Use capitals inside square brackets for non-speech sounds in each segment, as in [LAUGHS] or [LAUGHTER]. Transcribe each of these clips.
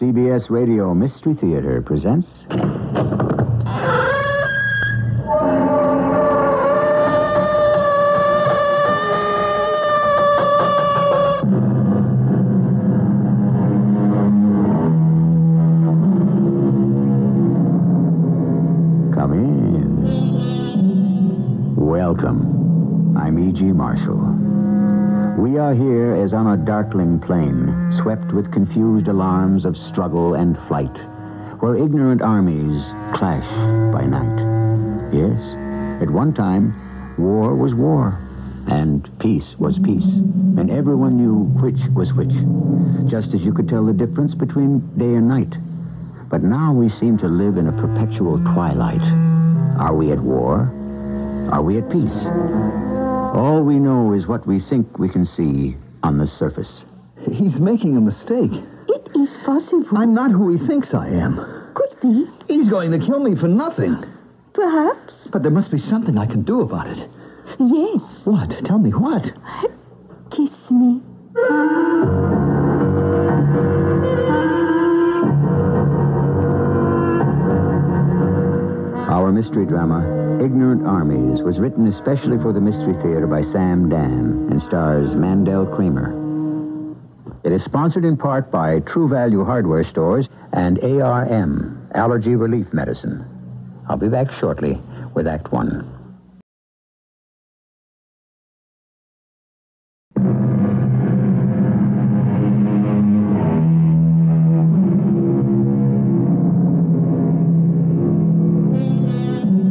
CBS Radio Mystery Theater presents. Come in. Welcome. I'm E.G. Marshall. We are here as on a darkling plain, swept with confused alarms of struggle and flight, where ignorant armies clash by night. Yes, at one time, war was war, and peace was peace, and everyone knew which was which, just as you could tell the difference between day and night. But now we seem to live in a perpetual twilight. Are we at war? Are we at peace? All we know is what we think we can see on the surface. He's making a mistake. It is possible. I'm not who he thinks I am. Could be. He's going to kill me for nothing. Perhaps. But there must be something I can do about it. Yes. What? Tell me what? Kiss me. Our mystery drama, Ignorant Armies, was written especially for the Mystery Theater by Sam Dann and stars Mandel Kramer. It is sponsored in part by True Value Hardware Stores and ARM, Allergy Relief Medicine. I'll be back shortly with Act One.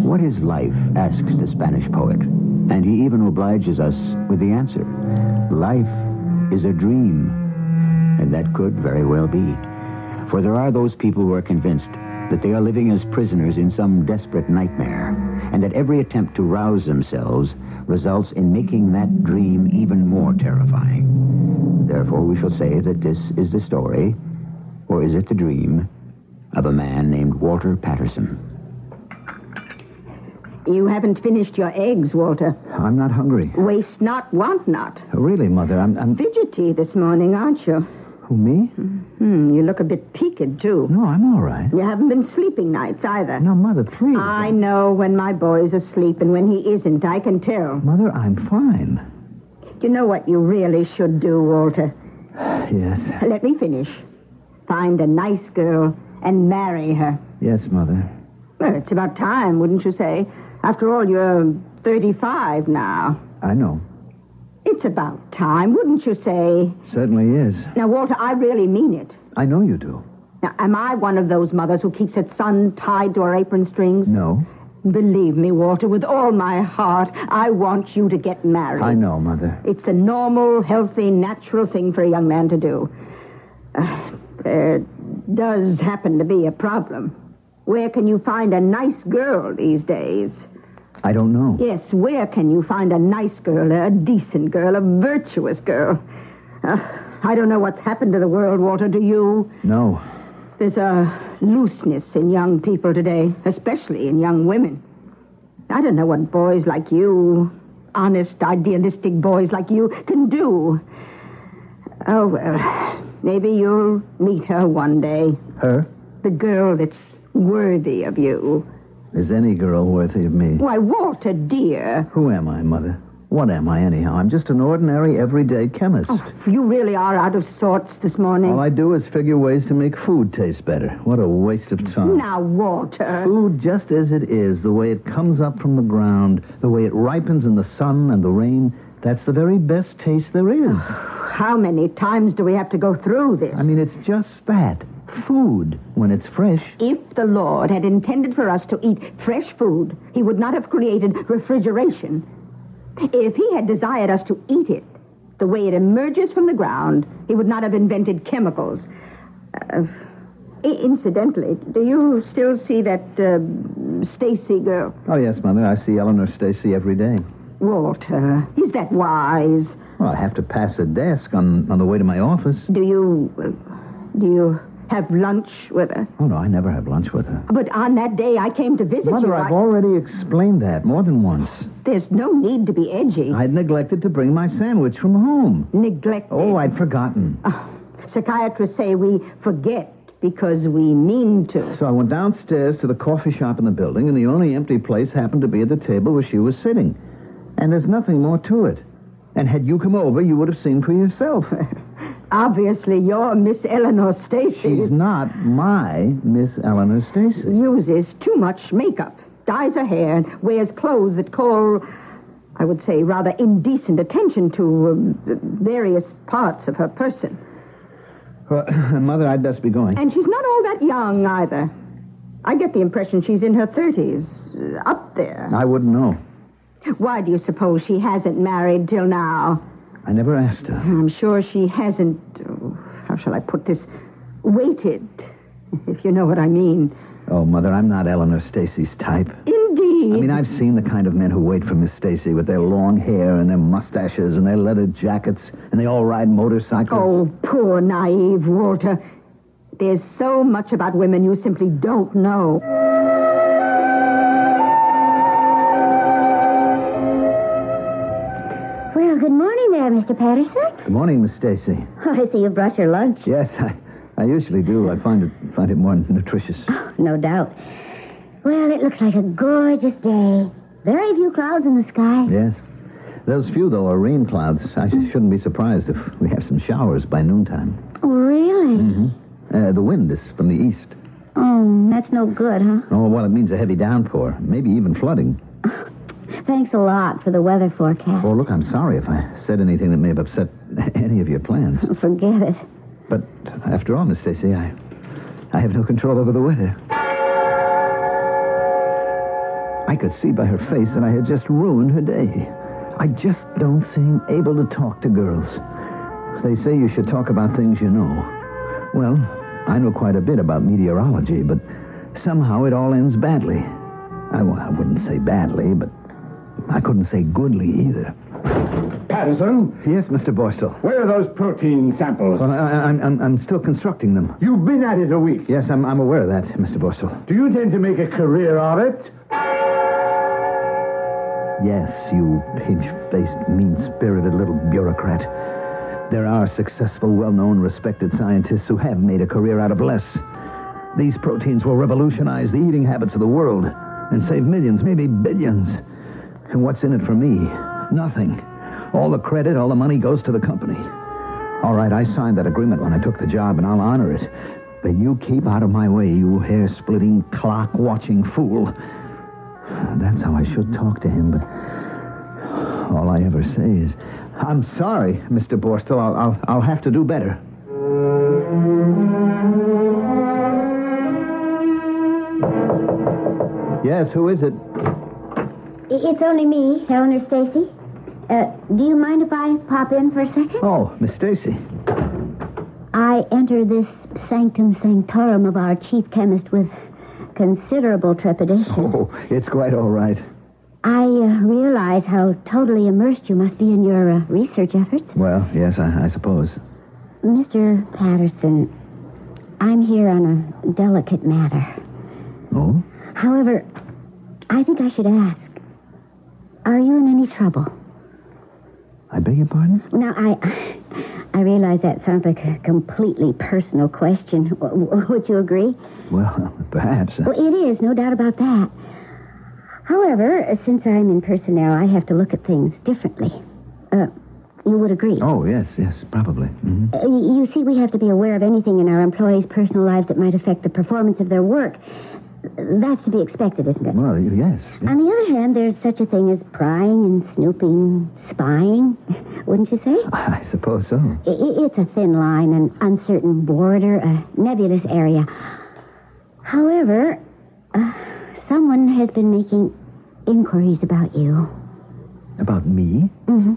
What is life? asks the Spanish poet. And he even obliges us with the answer. Life is a dream. And that could very well be. For there are those people who are convinced that they are living as prisoners in some desperate nightmare, and that every attempt to rouse themselves results in making that dream even more terrifying. Therefore, we shall say that this is the story, or is it the dream, of a man named Walter Patterson. You haven't finished your eggs, Walter. I'm not hungry. Waste not, want not. Really, Mother, I'm. I'm... Fidgety this morning, aren't you? Who, me? Hmm, you look a bit peaked, too. No, I'm all right. You haven't been sleeping nights either. No, Mother, please. I know when my boy's asleep and when he isn't. I can tell. Mother, I'm fine. You know what you really should do, Walter? [SIGHS] Yes. Let me finish. Find a nice girl and marry her. Yes, Mother. Well, it's about time, wouldn't you say? After all, you're 35 now. I know. It's about time, wouldn't you say? Certainly is. Now, Walter, I really mean it. I know you do. Now, am I one of those mothers who keeps her son tied to her apron strings? No. Believe me, Walter, with all my heart, I want you to get married. I know, Mother. It's a normal, healthy, natural thing for a young man to do. Uh, there does happen to be a problem. Where can you find a nice girl these days? I don't know. Yes, where can you find a nice girl, a decent girl, a virtuous girl? Uh, I don't know what's happened to the world, Walter. Do you? No. There's a looseness in young people today, especially in young women. I don't know what boys like you, honest, idealistic boys like you, can do. Oh, well, maybe you'll meet her one day. Her? The girl that's worthy of you. Is any girl worthy of me? Why, Walter, dear. Who am I, Mother? What am I, anyhow? I'm just an ordinary, everyday chemist. Oh, you really are out of sorts this morning. All I do is figure ways to make food taste better. What a waste of time. Now, Walter. Food just as it is, the way it comes up from the ground, the way it ripens in the sun and the rain, that's the very best taste there is. [SIGHS] How many times do we have to go through this? I mean, it's just that. Food, when it's fresh. If the Lord had intended for us to eat fresh food, he would not have created refrigeration. If he had desired us to eat it the way it emerges from the ground, he would not have invented chemicals. Uh, incidentally, do you still see that uh, Stacy girl? Oh, yes, Mother. I see Eleanor Stacy every day. Walter, is that wise? Well, I have to pass a desk on, on the way to my office. Do you. do you have lunch with her? Oh, no, I never have lunch with her. But on that day I came to visit Mother, you. I've I- already explained that more than once. There's no need to be edgy. I'd neglected to bring my sandwich from home. Neglect. Oh, I'd forgotten. Ah, psychiatrists say we forget because we mean to. So I went downstairs to the coffee shop in the building, and the only empty place happened to be at the table where she was sitting. And there's nothing more to it. And had you come over, you would have seen for yourself. [LAUGHS] Obviously, you're Miss Eleanor Stacy. She's not my Miss Eleanor Stacy. Uses too much makeup, dyes her hair, and wears clothes that call, I would say, rather indecent attention to um, various parts of her person. Well, [LAUGHS] Mother, I'd best be going. And she's not all that young either. I get the impression she's in her 30s, uh, up there. I wouldn't know. Why do you suppose she hasn't married till now? I never asked her. I'm sure she hasn't, oh, how shall I put this, waited, if you know what I mean. Oh, Mother, I'm not Eleanor Stacy's type. Indeed. I mean, I've seen the kind of men who wait for Miss Stacy with their long hair and their mustaches and their leather jackets, and they all ride motorcycles. Oh, poor naive Walter. There's so much about women you simply don't know. Mr. Patterson. Good morning, Miss Stacy. Oh, I see you brought your lunch. Yes, I, I usually do. I find it find it more nutritious. No doubt. Well, it looks like a gorgeous day. Very few clouds in the sky. Yes. Those few, though, are rain clouds. I shouldn't be surprised if we have some showers by noontime. Oh, really? Uh, the wind is from the east. Oh, that's no good, huh? Oh, well, it means a heavy downpour, maybe even flooding. [LAUGHS] Thanks a lot for the weather forecast. Oh, look, I'm sorry if I said anything that may have upset [LAUGHS] any of your plans. Oh, forget it. But after all, Miss Stacy, I, I have no control over the weather. I could see by her face that I had just ruined her day. I just don't seem able to talk to girls. They say you should talk about things you know. Well, I know quite a bit about meteorology, but somehow it all ends badly. I, well, I wouldn't say badly, but I couldn't say goodly either. Patterson, Yes, Mr. Borstel. where are those protein samples? Well, I, I'm, I'm, I'm still constructing them. You've been at it a week. Yes, I'm, I'm aware of that, Mr. Borstel. Do you intend to make a career of it? Yes, you pidge-faced, mean-spirited little bureaucrat. There are successful, well-known, respected scientists who have made a career out of less. These proteins will revolutionize the eating habits of the world and save millions, maybe billions. And what's in it for me? Nothing. All the credit, all the money goes to the company. All right, I signed that agreement when I took the job, and I'll honor it. But you keep out of my way, you hair-splitting, clock-watching fool. That's how I should talk to him, but all I ever say is, "I'm sorry, Mr. Borstel. I'll, I'll, I'll have to do better." Yes, who is it? It's only me, Eleanor Stacy. Uh, do you mind if I pop in for a second? Oh, Miss Stacy. I enter this sanctum sanctorum of our chief chemist with considerable trepidation. Oh, it's quite all right. I uh, realize how totally immersed you must be in your uh, research efforts. Well, yes, I, I suppose. Mr. Patterson, I'm here on a delicate matter. Oh? However, I think I should ask Are you in any trouble? I beg your pardon? Now, I. I realize that sounds like a completely personal question. W- Would you agree? Well, [LAUGHS] perhaps. Well, it is, no doubt about that. However, since I'm in personnel, I have to look at things differently. Uh, you would agree? Oh, yes, yes, probably. hmm Uh, You see, we have to be aware of anything in our employees' personal lives that might affect the performance of their work. That's to be expected, isn't it? Well, yes. On the other hand, there's such a thing as prying and snooping, spying, [LAUGHS] wouldn't you say? I suppose so. It's a thin line, an uncertain border, a nebulous area. However, uh, someone has been making inquiries about you. About me? Mm-hmm.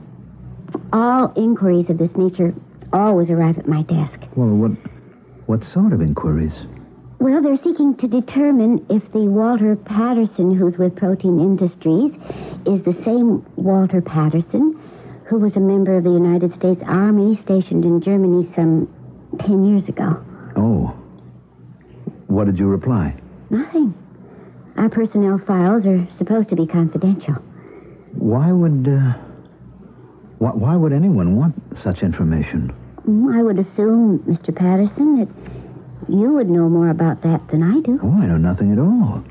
All inquiries of this nature always arrive at my desk. Well, what, what sort of inquiries? Well, they're seeking to determine if the Walter Patterson who's with Protein Industries is the same Walter Patterson who was a member of the United States Army stationed in Germany some ten years ago. Oh. What did you reply? Nothing. Our personnel files are supposed to be confidential. Why would, uh, why, why would anyone want such information? Mm, I would assume, Mr. Patterson, that You would know more about that than I do. Oh, I know nothing at all.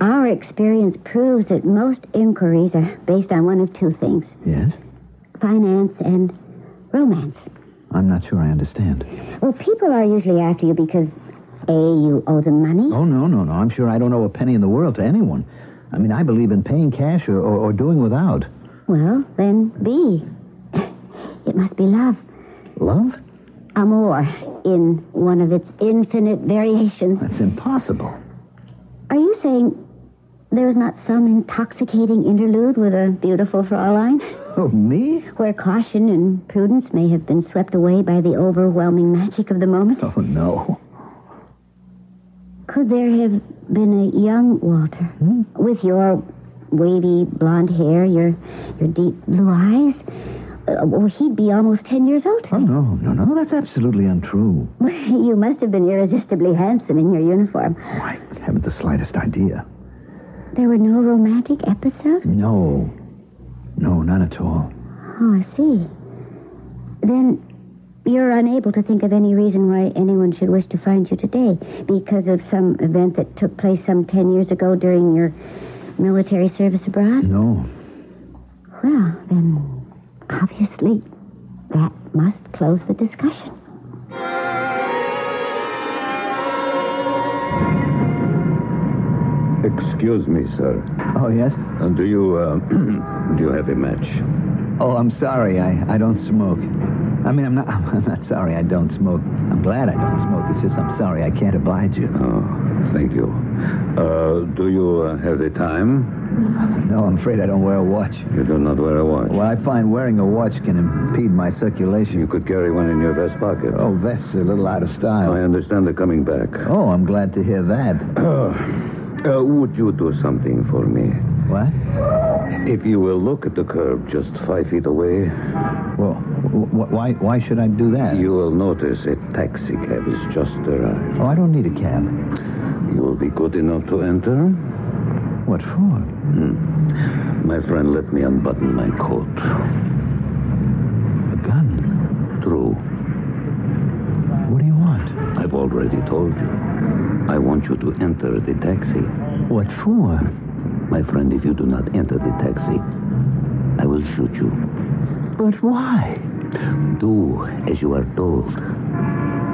Our experience proves that most inquiries are based on one of two things Yes? finance and romance. I'm not sure I understand. Well, people are usually after you because, A, you owe them money. Oh, no, no, no. I'm sure I don't owe a penny in the world to anyone. I mean, I believe in paying cash or, or, or doing without. Well, then B. [LAUGHS] It must be love. Love? Amour, in one of its infinite variations. That's impossible. Are you saying there's not some intoxicating interlude with a beautiful Fraulein? Oh, me? Where caution and prudence may have been swept away by the overwhelming magic of the moment? Oh, no. Could there have been a young Walter hmm? with your wavy blonde hair, your your deep blue eyes? Uh, well, he'd be almost ten years old. Oh, no, no, no. That's absolutely untrue. [LAUGHS] you must have been irresistibly handsome in your uniform. Oh, I haven't the slightest idea. There were no romantic episodes? No. No, none at all. Oh, I see. Then you're unable to think of any reason why anyone should wish to find you today because of some event that took place some ten years ago during your military service abroad? No. Well, then, obviously, that must close the discussion. Excuse me, sir. Oh, yes? Uh, do you, uh, [CLEARS THROAT] do you have a match? Oh, I'm sorry. I, I don't smoke. I mean, I'm not, [LAUGHS] I'm not sorry I don't smoke. I'm glad I don't smoke. It's just I'm sorry I can't oblige you. Oh, thank you. Uh, do you uh, have the time? No, I'm afraid I don't wear a watch. You do not wear a watch. Well, I find wearing a watch can impede my circulation. You could carry one in your vest pocket. Oh, that's a little out of style. I understand they're coming back. Oh, I'm glad to hear that. Uh, would you do something for me? What? If you will look at the curb just five feet away, Well, wh- wh- why, why should I do that? you will notice a taxi cab is just arrived. Oh, I don't need a cab. You will be good enough to enter? What for? Hmm. My friend, let me unbutton my coat. A gun. True. What do you want? I've already told you. I want you to enter the taxi. What for? My friend, if you do not enter the taxi, I will shoot you. But why? Do as you are told.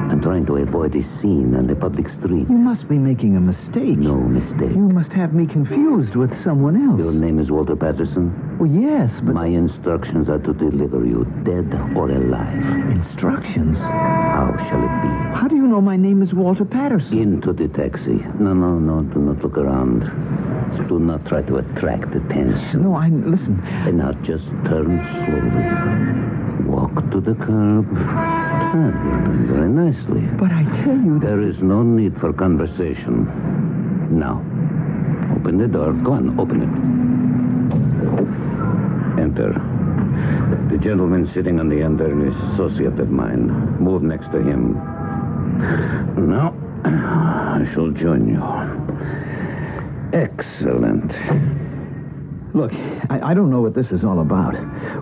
I'm trying to avoid a scene on the public street. You must be making a mistake. No mistake. You must have me confused with someone else. Your name is Walter Patterson? Well, yes, but My instructions are to deliver you dead or alive. instructions. How shall it be? How do you know my name is Walter Patterson? Into the taxi. No, no, no. Do not look around. Do not try to attract attention. No, I listen. And now just turn slowly. Walk to the curb. Ah, Turn very nicely. But I tell you There is no need for conversation. Now, open the door. Go on, open it. Enter. The gentleman sitting on the end there is an associate of mine. Move next to him. Now, [CLEARS THROAT] I shall join you. Excellent. Look, I, I don't know what this is all about,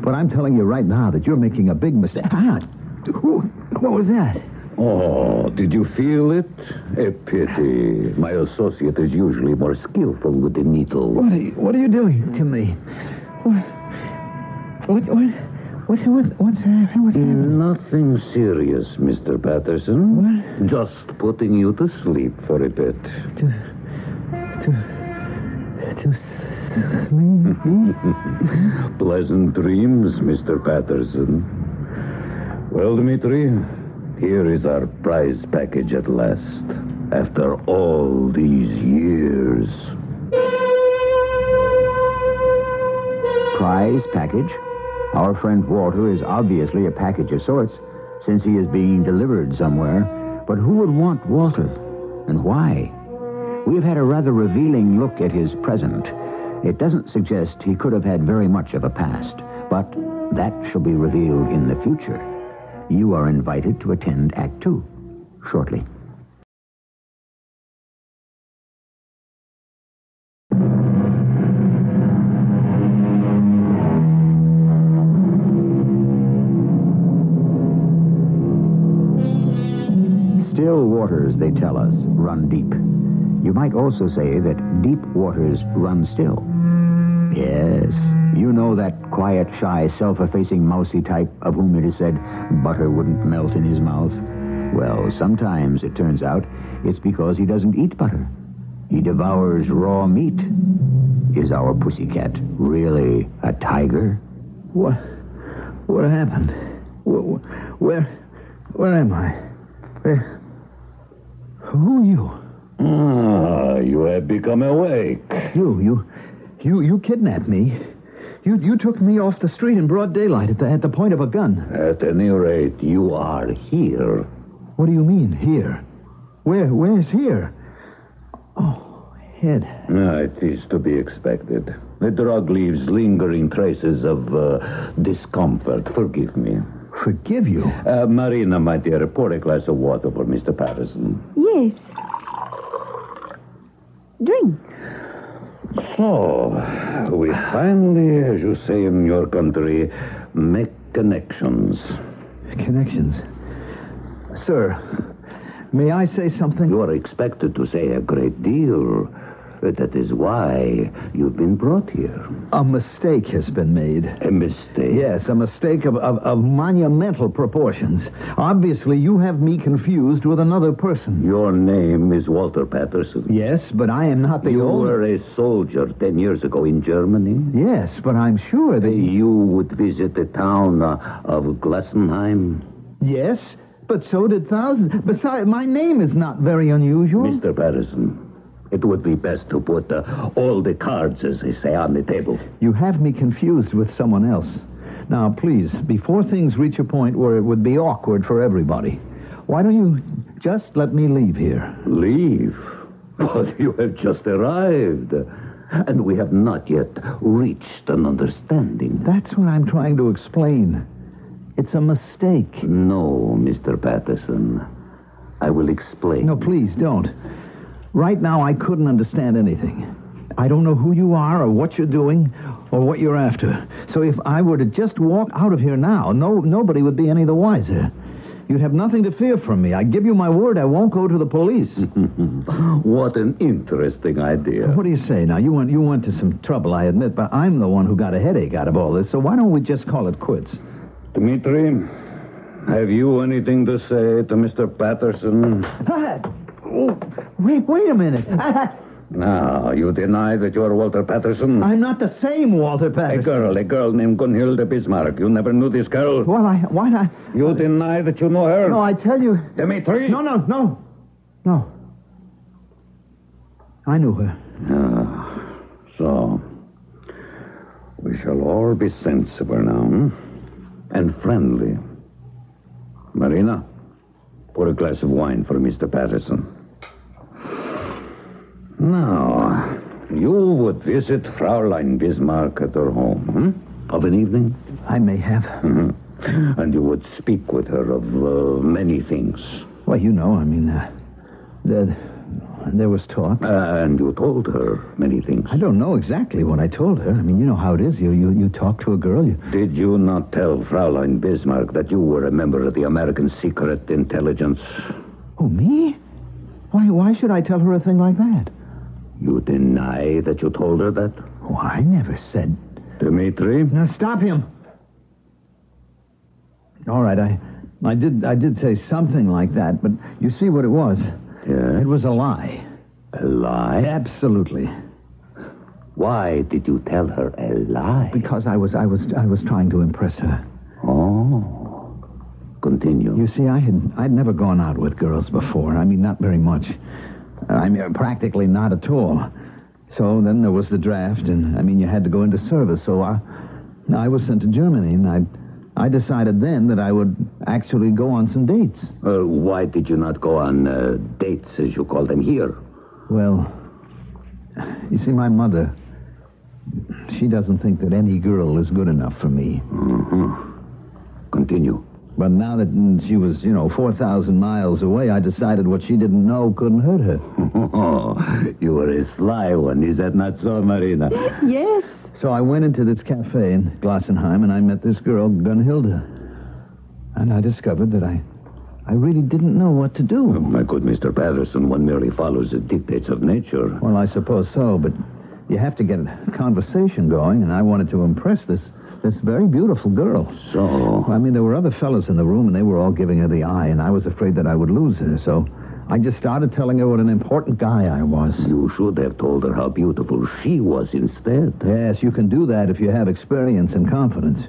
but I'm telling you right now that you're making a big mistake. Ah, who, what was that? Oh, did you feel it? A pity. My associate is usually more skillful with the needle. What are you, what are you doing to me? What? What? What? What's what, what's uh, what's happening? Nothing serious, Mr. Patterson. What? Just putting you to sleep for a bit. To to to sleep. [LAUGHS] Pleasant dreams, Mr. Patterson. Well, Dmitri, here is our prize package at last. After all these years. Prize package? Our friend Walter is obviously a package of sorts, since he is being delivered somewhere. But who would want Walter? And why? We have had a rather revealing look at his present. It doesn't suggest he could have had very much of a past, but that shall be revealed in the future. You are invited to attend Act Two shortly. Still waters, they tell us, run deep. You might also say that deep waters run still. Yes, you know that quiet, shy, self-effacing, mousy type of whom it is said butter wouldn't melt in his mouth. Well, sometimes it turns out it's because he doesn't eat butter. He devours raw meat. Is our pussycat really a tiger? What? What happened? Where? Where, where am I? Where? Who are you? Ah, you have become awake. You, you, you, you kidnapped me. You, you took me off the street in broad daylight at the, at the point of a gun. At any rate, you are here. What do you mean, here? Where, where's here? Oh, head. Ah, it is to be expected. The drug leaves lingering traces of uh, discomfort. Forgive me. Forgive you? Uh, Marina, my dear, pour a glass of water for Mr. Patterson. Yes. Drink. So, we finally, as you say in your country, make connections. Connections. Sir, may I say something? You are expected to say a great deal. That is why you've been brought here. A mistake has been made. A mistake. Yes, a mistake of, of, of monumental proportions. Obviously, you have me confused with another person. Your name is Walter Patterson. Yes, but I am not the You owner. were a soldier ten years ago in Germany. Yes, but I'm sure that. You would visit the town uh, of Glassenheim. Yes, but so did thousands. Besides, my name is not very unusual. Mr. Patterson, it would be best to put uh, all the cards, as they say, on the table. You have me confused with someone else. Now, please, before things reach a point where it would be awkward for everybody, why don't you just let me leave here? Leave? But you have just arrived. And we have not yet reached an understanding. That's what I'm trying to explain. It's a mistake. No, Mr. Patterson. I will explain. No, please don't. Right now, I couldn't understand anything. I don't know who you are or what you're doing or what you're after. So if I were to just walk out of here now, no, nobody would be any the wiser. You'd have nothing to fear from me. I give you my word I won't go to the police. [LAUGHS] What an interesting idea. What do you say now? You went you went to some trouble, I admit, but I'm the one who got a headache out of all this. So why don't we just call it quits? Dmitri, have you anything to say to Mr. Patterson? [LAUGHS] oh, wait, wait a minute. Now, you deny that you're Walter Patterson? I'm not the same Walter Patterson. A girl, a girl named Gunhilde Bismarck. You never knew this girl? Well, I why not? You deny that you know her? No, I tell you. Dmitri? No, no, no, no. I knew her. Ah, so, we shall all be sensible now, hmm? and friendly. Marina, pour a glass of wine for Mr. Patterson. Now, you would visit Fraulein Bismarck at her home, hmm? Of an evening? I may have. Mhm. And you would speak with her of uh, many things. Well, you know, I mean, uh, there, there was talk. Uh, and you told her many things. I don't know exactly what I told her. I mean, you know how it is. You you, you talk to a girl. You, Did you not tell Fraulein Bismarck that you were a member of the American Secret Intelligence? oh, me? Why why should I tell her a thing like that? You deny that you told her that? Oh, I never said. Dmitri? Now stop him. All right, I I did I did say something like that, but you see what it was. Yeah. It was a lie. A lie? Absolutely. Why did you tell her a lie? Because I was I was I was trying to impress her. Oh. Continue. You see, I had I'd never gone out with girls before. I mean, not very much. I mean, practically not at all. So then there was the draft, and I mean, you had to go into service. So I, I was sent to Germany, and I, I decided then that I would actually go on some dates. Uh, why did you not go on uh, dates, as you call them, here? Well, you see, my mother, she doesn't think that any girl is good enough for me. Mm-hmm. Continue. But now that she was, you know, 4,000 miles away, I decided what she didn't know couldn't hurt her. [LAUGHS] Oh, you were a sly one. Is that not so, Marina? Yes. So I went into this cafe in Glassenheim and I met this girl, Gunhilda. And I discovered that I I really didn't know what to do. Oh, my good Mr. Patterson, one merely follows the dictates of nature. Well, I suppose so, but you have to get a conversation going, and I wanted to impress this this very beautiful girl. So, I mean, there were other fellows in the room, and they were all giving her the eye, and I was afraid that I would lose her, so I just started telling her what an important guy I was. you should have told her how beautiful she was instead. Yes, you can do that if you have experience and confidence.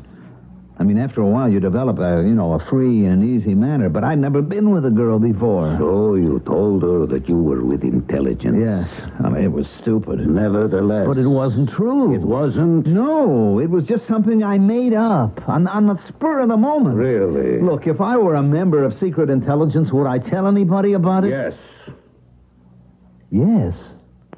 I mean, after a while, you develop a, you know, a free and easy manner, but I'd never been with a girl before. So you told her that you were with intelligence. Yes. I mean, it was stupid. Nevertheless. But it wasn't true. It wasn't? No, it was just something I made up on, on the spur of the moment. Really? Look, if I were a member of secret intelligence, would I tell anybody about it? Yes. Yes.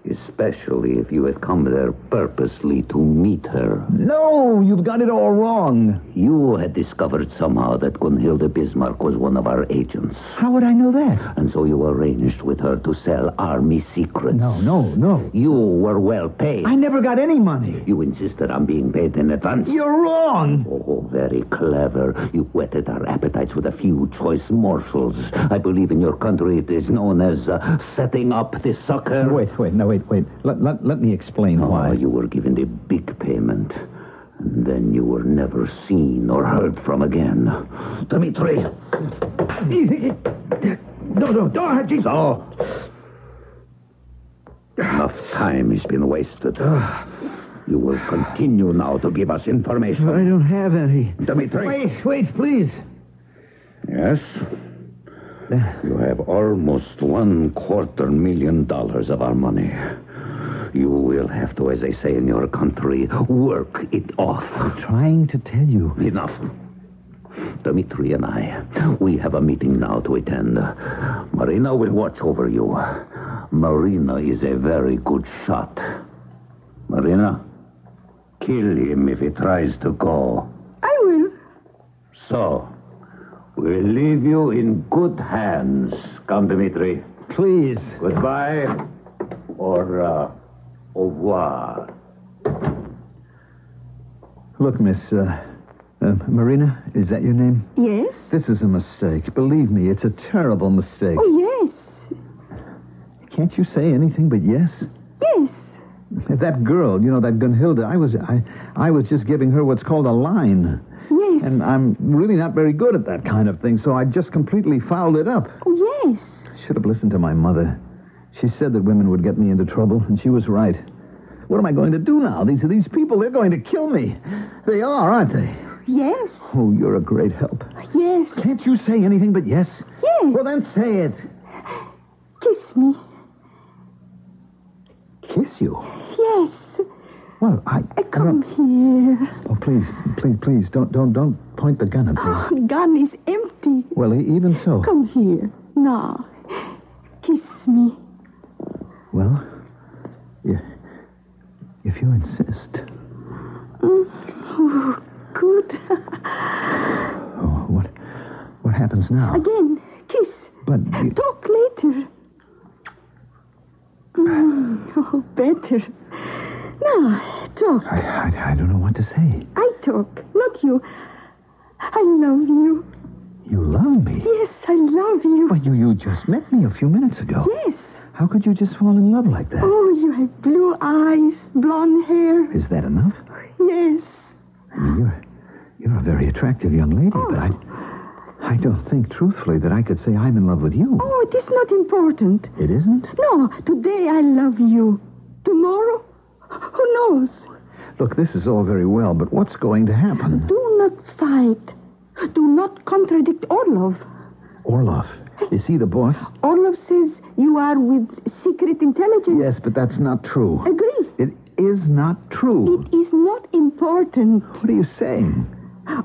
Especially if you had come there purposely to meet her. No, you've got it all wrong. You had discovered somehow that Gunhilde Bismarck was one of our agents. How would I know that? And so you arranged with her to sell army secrets. No, no, no. You were well paid. I never got any money. You insisted on being paid in advance. You're wrong. Oh, very clever. You whetted our appetites with a few choice morsels. I believe in your country it is known as uh, setting up the sucker. Wait, wait, no, wait, wait. Let, let, let me explain Oh, why. you were given the big payment. And then you were never seen or heard from again. Dmitri! No, no, don't. have So. Enough time has been wasted. Ah. You will continue now to give us information. I don't have any. Dmitri! Wait, wait, please. Yes? You have almost one quarter million dollars of our money. You will have to, as they say in your country, work it off. I'm Trying to tell you. Enough. Dmitri and I, we have a meeting now to attend. Marina will watch over you. Marina is a very good shot. Marina, kill him if he tries to go. I will. So, we'll leave you in good hands. Come, Dmitri. Please. Goodbye. Or, uh, au revoir. Look, Miss, uh, uh, Marina, is that your name? Yes? This is a mistake. Believe me, it's a terrible mistake. Oh, yes. Can't you say anything but yes? Yes. That girl, you know, that Gunhilde, I was, I, I was just giving her what's called a line. Yes. And I'm really not very good at that kind of thing, so I just completely fouled it up. Oh, yes. Should have listened to my mother. She said that women would get me into trouble, and she was right. What am I going to do now? These are these people. They're going to kill me. They are, aren't they? Yes. Oh, you're a great help. Yes. Can't you say anything but yes? Yes. Well, then say it. Kiss me. Kiss you. Yes. Well, I. I Come here. Oh, please, please, please, don't, don't, don't point the gun at me. Oh, gun is empty. Well, e- even so. Come here. Now. Kiss me. Well, yeah, if you insist. Oh, good. Oh, what, what happens now? Again. Kiss. But you- Talk later. Mm, oh, better. Now, talk. I, I, I don't know what to say. I talk, not you. I love you. You love me. Yes, I love you. But you, you just met me a few minutes ago. Yes. How could you just fall in love like that? Oh, you have blue eyes, blonde hair. Is that enough? Yes. I mean, you're, you're a very attractive young lady, but I, I don't think truthfully that I could say I'm in love with you. Oh, it is not important. It isn't? No, today I love you. Tomorrow, who knows? Look, this is all very well, but what's going to happen? Do not fight. Do not contradict Orlov. Orlov, is he the boss? Orlov says you are with secret intelligence. Yes, but that's not true. Agree. It is not true. It is not important. What are you saying?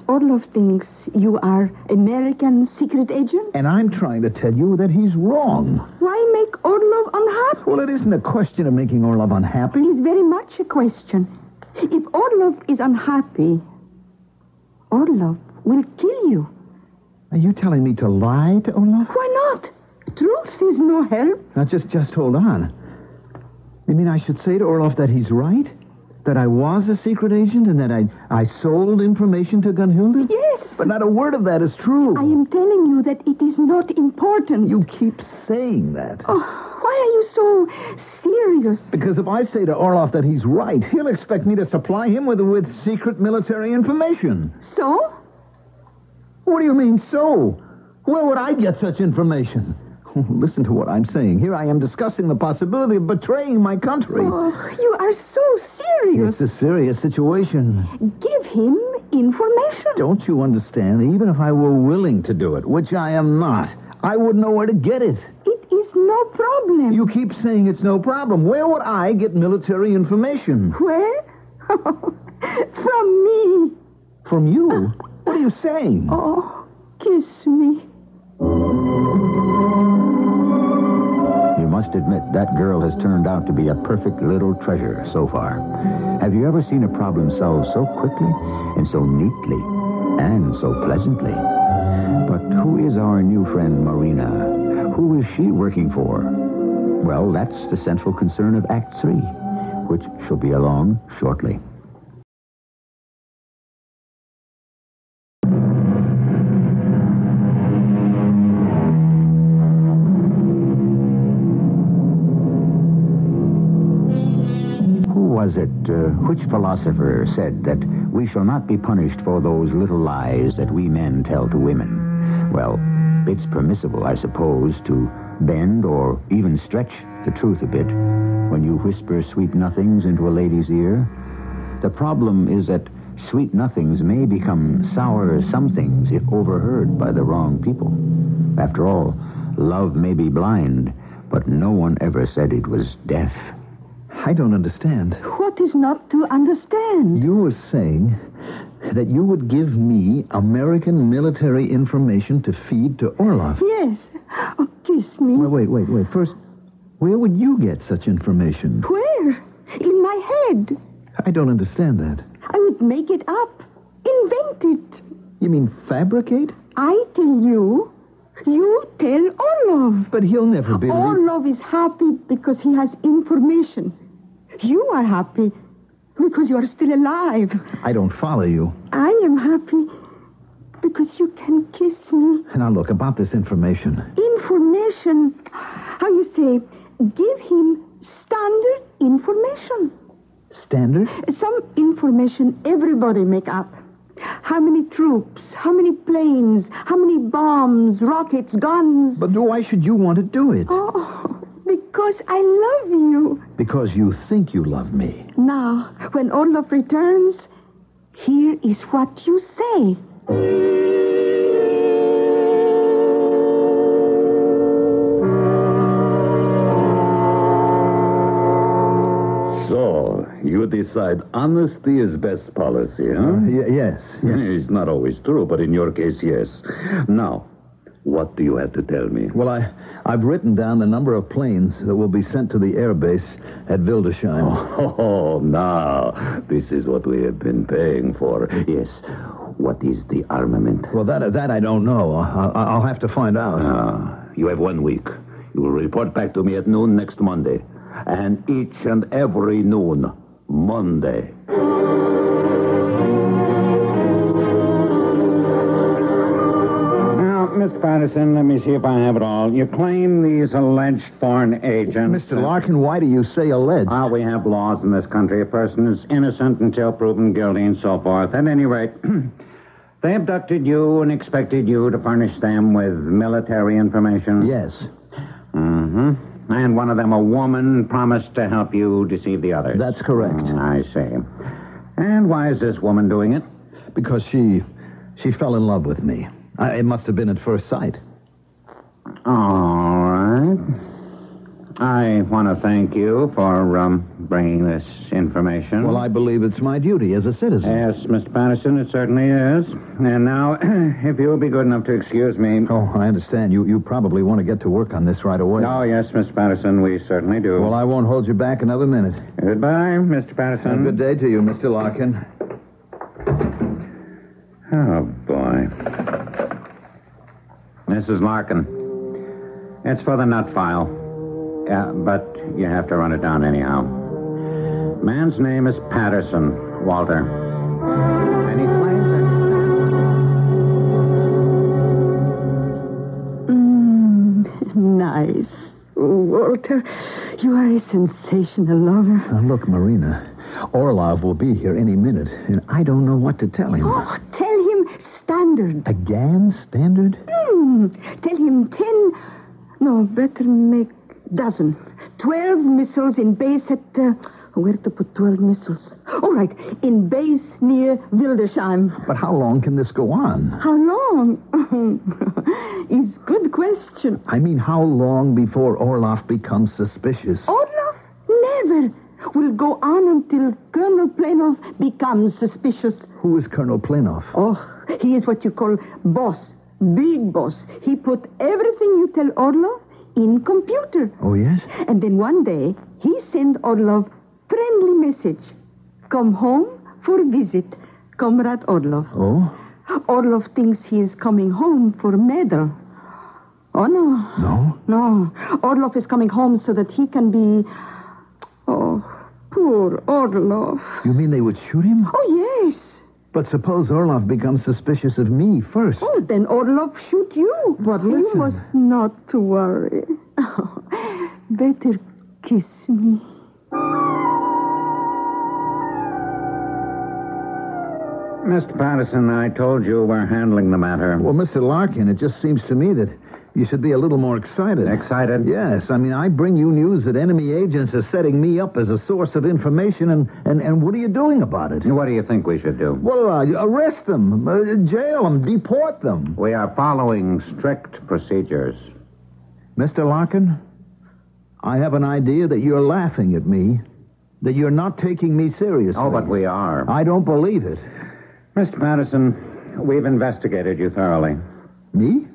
Orlov thinks you are American secret agent. And I'm trying to tell you that he's wrong. Why make Orlov unhappy? Well, it isn't a question of making Orlov unhappy. It is very much a question. If Orlov is unhappy, Orlov will kill you. Are you telling me to lie to Orlov? Why not? Truth is no help. Now, just, just hold on. You mean I should say to Orlov that he's right? That I was a secret agent and that I, I sold information to Gunhilde? Yes. But not a word of that is true. I am telling you that it is not important. You keep saying that. Oh, why are you so serious? Because if I say to Orlov that he's right, he'll expect me to supply him with, with secret military information. So? What do you mean, so? Where would I get such information? [LAUGHS] Listen to what I'm saying. Here I am discussing the possibility of betraying my country. Oh, you are so serious. It's a serious situation. Give him information. Don't you understand? Even if I were willing to do it, which I am not, I wouldn't know where to get it. It is no problem. You keep saying it's no problem. Where would I get military information? Where? [LAUGHS] From me. From you? What are you saying? Oh, kiss me. You must admit that girl has turned out to be a perfect little treasure so far. Have you ever seen a problem solved so quickly and so neatly and so pleasantly? Who is our new friend Marina? Who is she working for? Well, that's the central concern of Act Three, which shall be along shortly. Who was it, uh, which philosopher said that we shall not be punished for those little lies that we men tell to women? Well, it's permissible, I suppose, to bend or even stretch the truth a bit when you whisper sweet nothings into a lady's ear. The problem is that sweet nothings may become sour somethings if overheard by the wrong people. After all, love may be blind, but no one ever said it was deaf. I don't understand. What is not to understand? You were saying that you would give me American military information to feed to Orlov. Yes. Oh, kiss me. Wait, wait, wait, wait. First, where would you get such information? Where? In my head. I don't understand that. I would make it up. Invent it. You mean fabricate? I tell you. You tell Orlov. But he'll never believe. Orlov is happy because he has information. You are happy because you are still alive. I don't follow you. I am happy because you can kiss me. Now, look, about this information. Information. How you say, give him standard information. Standard? Some information everybody make up. How many troops, how many planes, how many bombs, rockets, guns. But why should you want to do it? Oh, because I love you. Because you think you love me. Now, when Orlov returns, here is what you say. So, you decide honesty is best policy, huh? Uh, y- yes. yes. It's not always true, but in your case, yes. Now, what do you have to tell me? Well, I, I've written down the number of planes that will be sent to the airbase at Wildesheim. Oh, [LAUGHS] now, this is what we have been paying for. Yes. What is the armament? Well, that, that I don't know. I'll, I'll have to find out. Ah, you have one week. You will report back to me at noon next Monday. And each and every noon, Monday. Patterson, let me see if I have it all. You claim these alleged foreign agents. Mr. Larkin, why do you say alleged? Ah, we have laws in this country. A person is innocent until proven guilty and so forth. At any rate, [CLEARS THROAT] they abducted you and expected you to furnish them with military information. yes. Mm-hmm. And one of them, a woman, promised to help you deceive the others. That's correct. Mm, I see. And why is this woman doing it? Because she she fell in love with me. I, it must have been at first sight. All right. I want to thank you for um, bringing this information. Well, I believe it's my duty as a citizen. Yes, Mr. Patterson, it certainly is. And now, [CLEARS THROAT] if you'll be good enough to excuse me. Oh, I understand. You you probably want to get to work on this right away. Oh, yes, Mr. Patterson, we certainly do. Well, I won't hold you back another minute. Goodbye, Mr. Patterson. And good day to you, Mr. Larkin. Oh, boy. Mrs. Larkin, it's for the nut file. But you have to run it down anyhow. Man's name is Patterson, Walter. Any claims. Mm, [LAUGHS] nice. Walter, you are a sensational lover. Uh, look, Marina. Orlov will be here any minute, and I don't know what to tell him. Oh, tell him standard. Again, standard? No. Tell him ten. No, better make dozen. Twelve missiles in base at. Uh, where to put twelve missiles? All right, in base near Wildersheim. But how long can this go on? How long? [LAUGHS] is good question. I mean, how long before Orlov becomes suspicious? Orlov never will go on until Colonel Planov becomes suspicious. Who is Colonel Planov? Oh, he is what you call boss, big boss. He put everything you tell Orlov in computer. Oh, yes? And then one day, he send Orlov friendly message. Come home for visit, Comrade Orlov. Oh? Orlov thinks he is coming home for medal. Oh, no. No? No. Orlov is coming home so that he can be... Oh, poor Orlov. You mean they would shoot him? Oh, yes. But suppose Orlov becomes suspicious of me first. Oh, then Orlov shoot you. But You must not to worry. Oh, [LAUGHS] better kiss me. Mr. Patterson, I told you we're handling the matter. Well, Mr. Larkin, it just seems to me that you should be a little more excited. Excited? Yes. I mean, I bring you news that enemy agents are setting me up as a source of information, and, and, and what are you doing about it? What do you think we should do? Well, uh, arrest them, uh, jail them, deport them. We are following strict procedures. Mr. Larkin, I have an idea that you're laughing at me, that you're not taking me seriously. Oh, but we are. I don't believe it. Mr. Patterson, we've investigated you thoroughly. Me?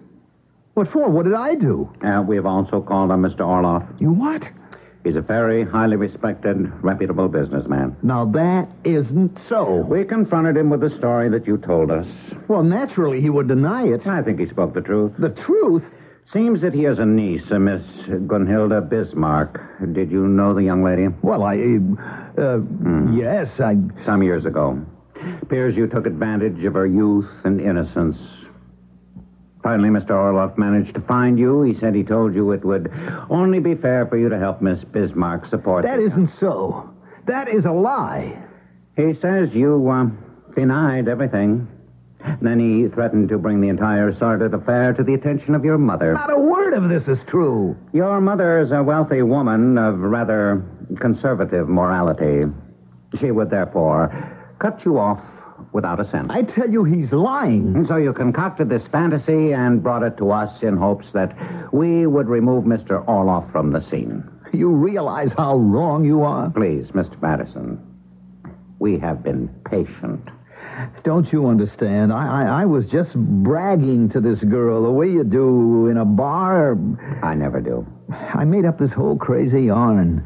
What for? What did I do? Uh, we've also called on Mr. Orlov. You what? He's a very highly respected, reputable businessman. Now, that isn't so. We confronted him with the story that you told us. Well, naturally, he would deny it. I think he spoke the truth. The truth? Seems that he has a niece, a Miss Gunhilda Bismarck. Did you know the young lady? Well, I. Uh, Yes, I. Some years ago. Appears you took advantage of her youth and innocence. Finally, Mr. Orlov managed to find you. He said he told you it would only be fair for you to help Miss Bismarck support That isn't so. That is a lie. He says you uh, denied everything. Then he threatened to bring the entire sordid affair to the attention of your mother. Not a word of this is true. Your mother is a wealthy woman of rather conservative morality. She would therefore cut you off without a cent. I tell you, he's lying. And so you concocted this fantasy and brought it to us in hopes that we would remove Mr. Orlov from the scene. You realize how wrong you are? Please, Mr. Patterson, we have been patient. Don't you understand? I, I, I was just bragging to this girl the way you do in a bar. I never do. I made up this whole crazy yarn.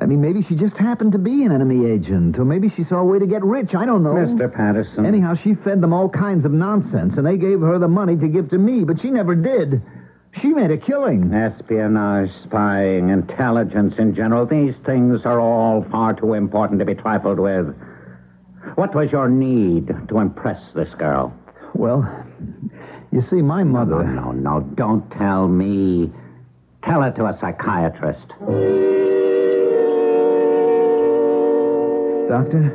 I mean, maybe she just happened to be an enemy agent, or maybe she saw a way to get rich. I don't know. Mr. Patterson. Anyhow, she fed them all kinds of nonsense, and they gave her the money to give to me, but she never did. She made a killing. Espionage, spying, intelligence in general, these things are all far too important to be trifled with. What was your need to impress this girl? Well, you see, my mother. No, no, no, don't tell me. Tell it to a psychiatrist. Doctor,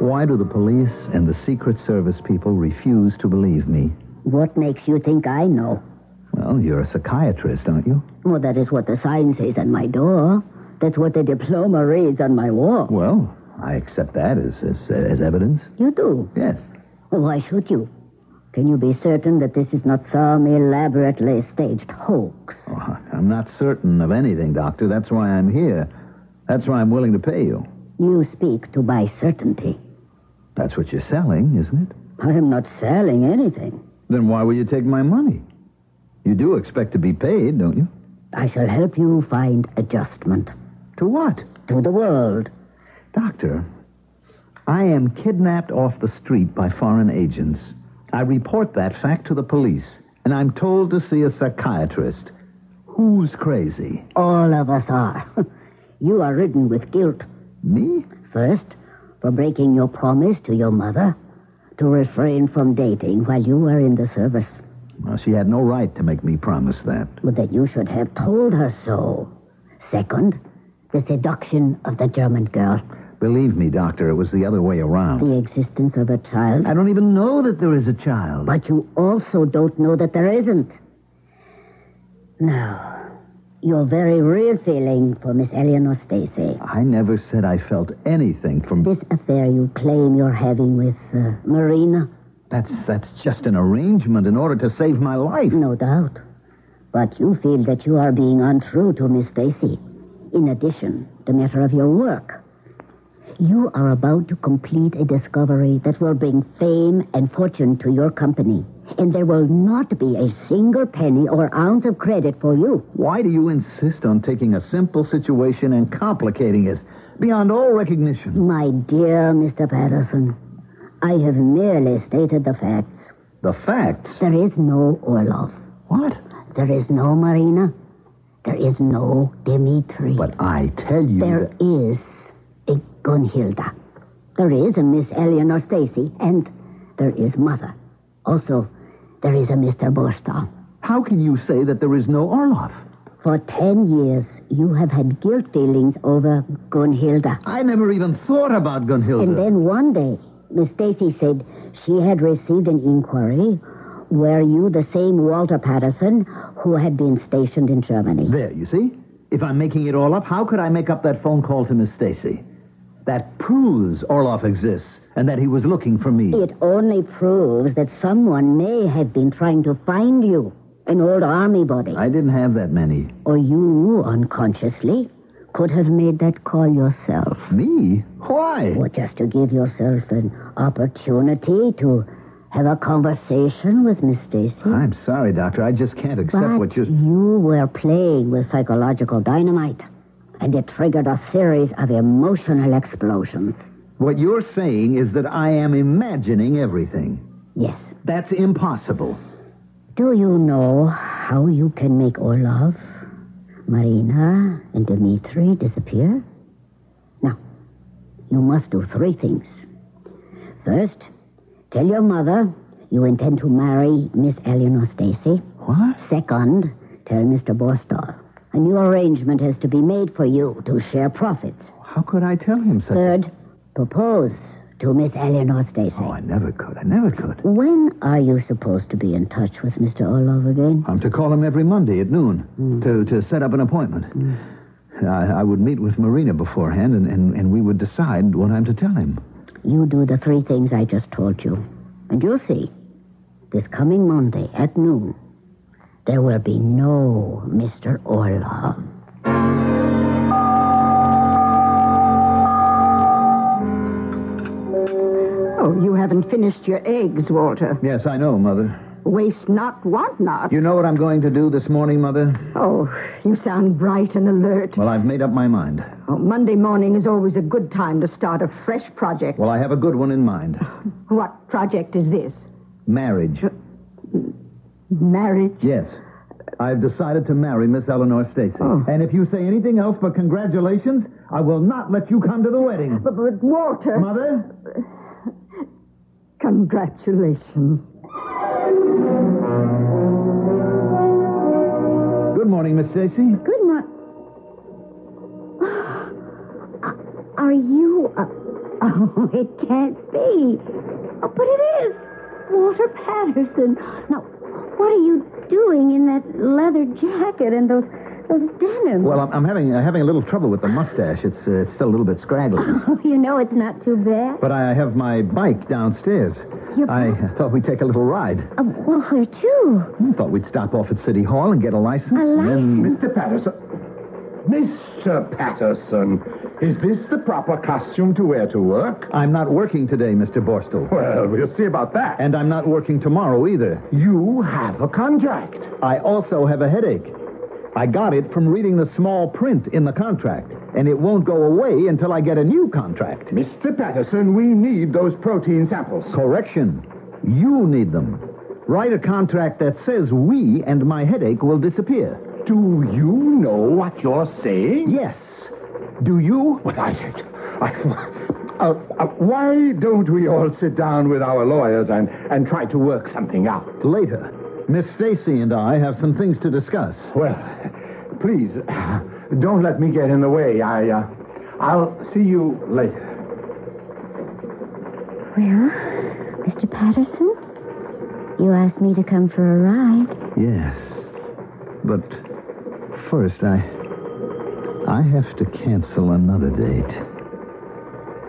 why do the police and the Secret Service people refuse to believe me? What makes you think I know? Well, you're a psychiatrist, aren't you? Well, that is what the sign says on my door. That's what the diploma reads on my wall. Well, I accept that as, as, as evidence. You do? Yes. Well, why should you? Can you be certain that this is not some elaborately staged hoax? Oh, I'm not certain of anything, Doctor. That's why I'm here. That's why I'm willing to pay you. You speak to my certainty. That's what you're selling, isn't it? I am not selling anything. Then why will you take my money? You do expect to be paid, don't you? I shall help you find adjustment To what? to the world. Doctor, I am kidnapped off the street by foreign agents. I report that fact to the police, and I'm told to see a psychiatrist. Who's crazy? All of us are. [LAUGHS] you are ridden with guilt. Me? First, for breaking your promise to your mother to refrain from dating while you were in the service. Well, she had no right to make me promise that. But that you should have told her so. Second, the seduction of the German girl. Believe me, Doctor, it was the other way around. The existence of a child. I don't even know that there is a child. But you also don't know that there isn't. Now, your very real feeling for Miss Eleanor Stacy. I never said I felt anything from. This affair you claim you're having with uh, Marina. That's that's just an arrangement in order to save my life. No doubt. But you feel that you are being untrue to Miss Stacy. In addition, the matter of your work. You are about to complete a discovery that will bring fame and fortune to your company. And there will not be a single penny or ounce of credit for you. Why do you insist on taking a simple situation and complicating it beyond all recognition? My dear Mr. Patterson, I have merely stated the facts. The facts? There is no Orlov. What? There is no Marina. There is no Dimitri. But I tell you. There that- is a Gunhilda. There is a Miss Eleanor Stacy, and there is Mother. Also, there is a Mr. Borstal. How can you say that there is no Orlov? For ten years, you have had guilt feelings over Gunhilda. I never even thought about Gunhilda. And then one day, Miss Stacy said she had received an inquiry. Were you the same Walter Patterson who had been stationed in Germany? There, you see? If I'm making it all up, how could I make up that phone call to Miss Stacy? That proves Orlov exists and that he was looking for me. It only proves that someone may have been trying to find you, an old army body. I didn't have that many. Or you, unconsciously, could have made that call yourself. Me? Why? Or just to give yourself an opportunity to have a conversation with Miss Stacy. I'm sorry, Doctor. I just can't accept But what you. you were playing with psychological dynamite, and it triggered a series of emotional explosions. What you're saying is that I am imagining everything. Yes. That's impossible. Do you know how you can make Orlov, Marina, and Dmitri disappear? Now, you must do three things. First, tell your mother you intend to marry Miss Eleanor Stacy. What? Second, tell Mr. Borstal. A new arrangement has to be made for you to share profits. How could I tell him such? Third, propose to Miss Eleanor Stacy. Oh, I never could. I never could. When are you supposed to be in touch with Mr. Orlov again? I'm to call him every Monday at noon hmm. to, to set up an appointment. Hmm. I, I would meet with Marina beforehand, and, and, and we would decide what I'm to tell him. You do the three things I just told you. And you'll see. This coming Monday at noon, there will be no Mr. Orlov. Oh, you haven't finished your eggs, Walter. Yes, I know, Mother. Waste not, want not. You know what I'm going to do this morning, Mother? Oh, you sound bright and alert. Well, I've made up my mind. Oh, Monday morning is always a good time to start a fresh project. Well, I have a good one in mind. What project is this? Marriage. Uh, Marriage? Yes. I've decided to marry Miss Eleanor Stacy. Oh. And if you say anything else but congratulations, I will not let you come to the wedding. But, but Walter. Mother? Congratulations. Good morning, Miss Stacy. Good morning. [GASPS] Are you. Uh, [LAUGHS] oh, it can't be. Oh, but it is. Walter Patterson. Now, what are you doing in that leather jacket and those those denim? Well, I'm, I'm having uh, having a little trouble with the mustache. It's uh, it's still a little bit scraggly. [LAUGHS] Oh, you know it's not too bad. but I have my bike downstairs. Your I thought we'd take a little ride. Uh, well, where to? I thought we'd stop off at City Hall and get a license. A then- Mr. Patterson. Mr. Patterson, is this the proper costume to wear to work? I'm not working today, Mr. Borstal. Well, we'll see about that. And I'm not working tomorrow either. you have a contract. I also have a headache. I got it from reading the small print in the contract, and it won't go away until I get a new contract. Mr. Patterson, we need those protein samples. Correction. You need them. Write a contract that says we and my headache will disappear. Do you know what you're saying? Yes. Do you? Well, I... I uh, uh, why don't we all sit down with our lawyers and, and try to work something out? Later. Miss Stacy and I have some things to discuss. Well, please, don't let me get in the way. I, uh, I'll see you later. Well, Mr. Patterson, you asked me to come for a ride. Yes. But first, I. I have to cancel another date.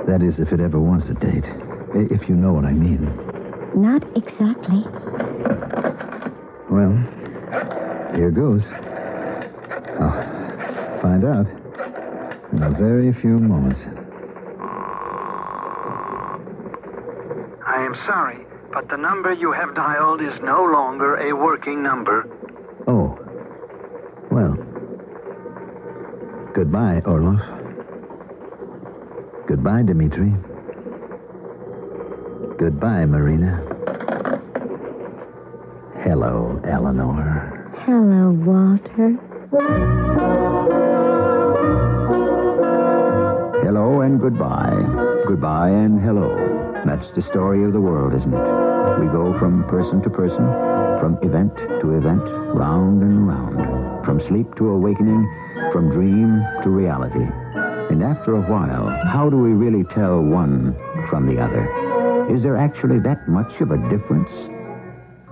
That is, if it ever was a date. If you know what I mean. Not exactly. Well, here goes. I'll find out in a very few moments. I am sorry, but the number you have dialed is no longer a working number. Goodbye, Orlov. Goodbye, Dmitri. Goodbye, Marina. Hello, Eleanor. Hello, Walter. Hello and goodbye. Goodbye and hello. That's the story of the world, isn't it? We go from person to person, from event to event, round and round, from sleep to awakening, from dream to reality. And after a while, how do we really tell one from the other? Is there actually that much of a difference?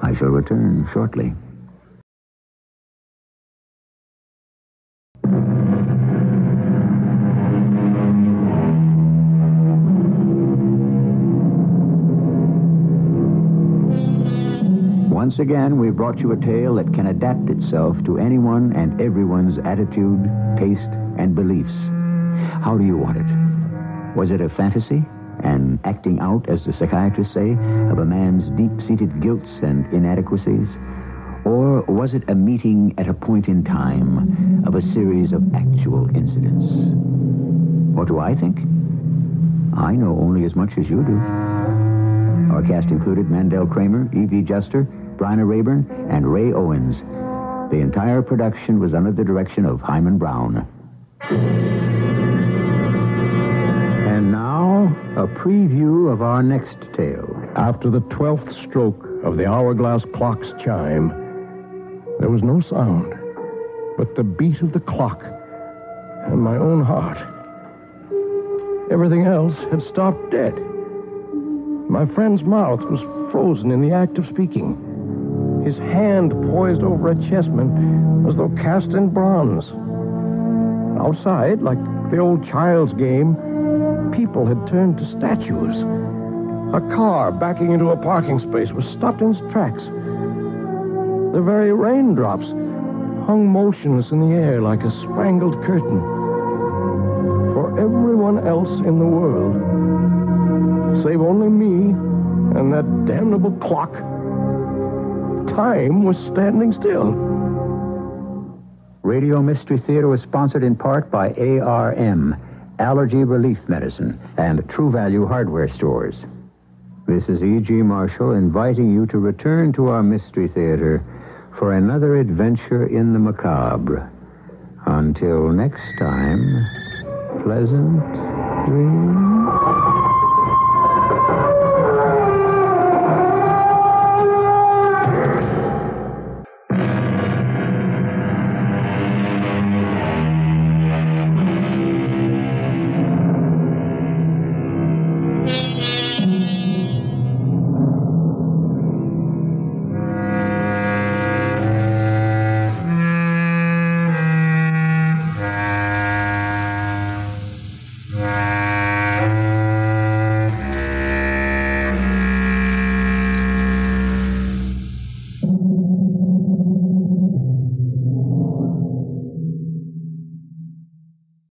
I shall return shortly. Once again, we've brought you a tale that can adapt itself to anyone and everyone's attitude, taste, and beliefs. How do you want it? Was it a fantasy? An acting out, as the psychiatrists say, of a man's deep-seated guilts and inadequacies? Or was it a meeting at a point in time of a series of actual incidents? What do I think? I know only as much as you do. Our cast included Mandel Kramer, Evie Juster, Bryna Raeburn, and Ray Owens. The entire production was under the direction of Himan Brown. And now, a preview of our next tale. After the twelfth stroke of the hourglass clock's chime, there was no sound but the beat of the clock and my own heart. Everything else had stopped dead. My friend's mouth was frozen in the act of speaking. His hand poised over a chessman as though cast in bronze. Outside, like the old child's game, people had turned to statues. A car backing into a parking space was stopped in its tracks. The very raindrops hung motionless in the air like a spangled curtain. For everyone else in the world, save only me and that damnable clock, time was standing still. Radio Mystery Theater was sponsored in part by ARM, Allergy Relief Medicine, and True Value Hardware Stores. This is E.G. Marshall inviting you to return to our Mystery Theater for another adventure in the macabre. Until next time, pleasant dreams.